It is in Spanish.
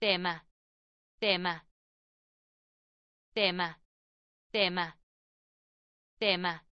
tema, tema, tema, tema, tema.